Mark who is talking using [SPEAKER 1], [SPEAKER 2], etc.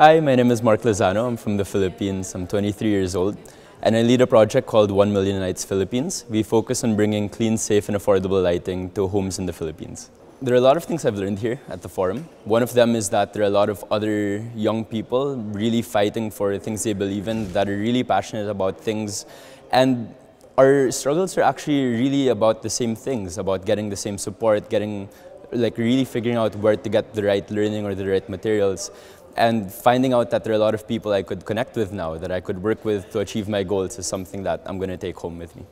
[SPEAKER 1] Hi, my name is Mark Lozano. I'm from the Philippines. I'm 23 years old and I lead a project called 1 Million Lights Philippines. We focus on bringing clean, safe and affordable lighting to homes in the Philippines. There are a lot of things I've learned here at the forum. One of them is that there are a lot of other young people really fighting for things they believe in, that are really passionate about things. And our struggles are actually really about the same things, about getting the same support, getting like really figuring out where to get the right learning or the right materials and finding out that there are a lot of people I could connect with now, that I could work with to achieve my goals is something that I'm going to take home with me.